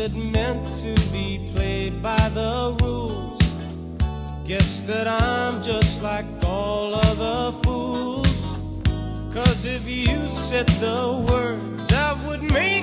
it meant to be played by the rules? Guess that I'm just like all other fools. Cause if you said the words, I would make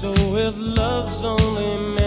So if love's only